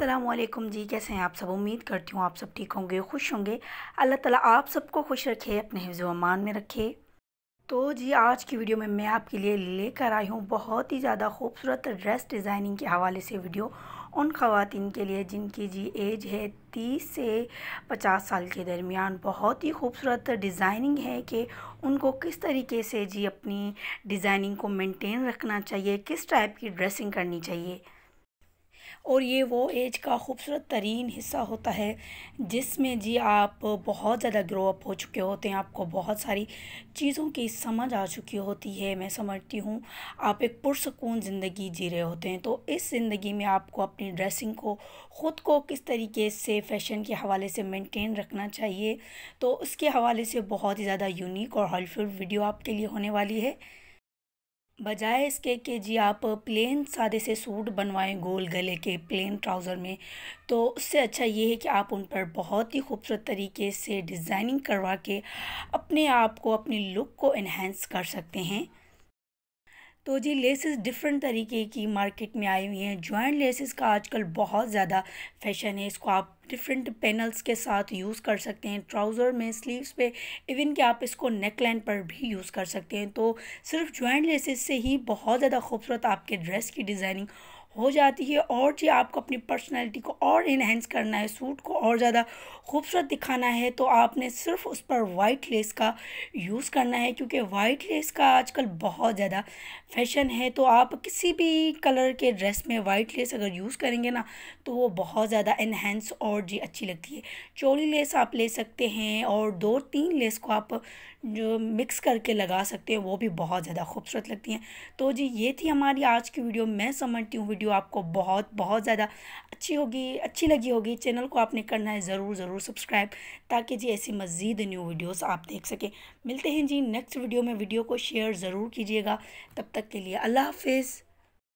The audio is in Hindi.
असलकुम जी, कैसे हैं आप सब? उम्मीद करती हूँ आप सब ठीक होंगे, खुश होंगे। अल्लाह ताला आप सबको खुश रखे, अपने हिफ्ज़ अमान में रखे। तो जी, आज की वीडियो में मैं आपके लिए लेकर आई हूँ बहुत ही ज़्यादा खूबसूरत ड्रेस डिज़ाइनिंग के हवाले से वीडियो उन ख़वातीन के लिए जिनकी जी एज है तीस से पचास साल के दरमियान। बहुत ही खूबसूरत डिज़ाइनिंग है कि उनको किस तरीके से जी अपनी डिज़ाइनिंग को मेंटेन रखना चाहिए, किस टाइप की ड्रेसिंग करनी चाहिए। और ये वो एज का खूबसूरत तरीन हिस्सा होता है, जिसमें जी आप बहुत ज़्यादा ग्रो अप हो चुके होते हैं, आपको बहुत सारी चीज़ों की समझ आ चुकी होती है। मैं समझती हूँ, आप एक पुरसकून ज़िंदगी जी रहे होते हैं तो इस ज़िंदगी में आपको अपनी ड्रेसिंग को ख़ुद को किस तरीके से फ़ैशन के हवाले से मेंटेन रखना चाहिए तो उसके हवाले से बहुत ही ज़्यादा यूनिक और हेल्पफुल वीडियो आपके लिए होने वाली है। बजाय इसके कि जी आप प्लेन सादे से सूट बनवाएँ गोल गले के प्लेन ट्राउज़र में तो उससे अच्छा ये है कि आप उन पर बहुत ही खूबसूरत तरीके से डिज़ाइनिंग करवा के अपने आप को, अपनी लुक को इन्हेंस कर सकते हैं। तो जी लेसेस डिफरेंट तरीके की मार्केट में आई हुई हैं। जॉइंट लेसेस का आजकल बहुत ज़्यादा फ़ैशन है। इसको आप डिफरेंट पैनल्स के साथ यूज़ कर सकते हैं। ट्राउज़र में स्लीव्स पे इवन कि आप इसको नेक लाइन पर भी यूज़ कर सकते हैं। तो सिर्फ़ जॉइंट लेसेस से ही बहुत ज़्यादा खूबसूरत आपके ड्रेस की डिज़ाइनिंग हो जाती है और जी आपको अपनी पर्सनैलिटी को और इन्हेंस करना है सूट को और ज़्यादा खूबसूरत दिखाना है तो आपने सिर्फ़ उस पर वाइट लेस का यूज़ करना है, क्योंकि वाइट लेस का आजकल बहुत ज़्यादा फ़ैशन है तो आप किसी भी कलर के ड्रेस में वाइट लेस अगर यूज़ करेंगे ना तो वो बहुत ज़्यादा इन्हेंस और जी अच्छी लगती है। चोली लेस आप ले सकते हैं और दो तीन लेस को आप जो मिक्स करके लगा सकते हैं, वो भी बहुत ज़्यादा खूबसूरत लगती हैं। तो जी, ये थी हमारी आज की वीडियो मैं समझती हूँ वीडियो आपको बहुत बहुत ज़्यादा अच्छी होगी, अच्छी लगी होगी। चैनल को आपने करना है ज़रूर ज़रूर सब्सक्राइब ताकि जी ऐसी मज़ीद न्यू वीडियोस आप देख सकें। मिलते हैं जी नेक्स्ट वीडियो में। वीडियो को शेयर ज़रूर कीजिएगा। तब तक के लिए अल्लाह हाफिज़।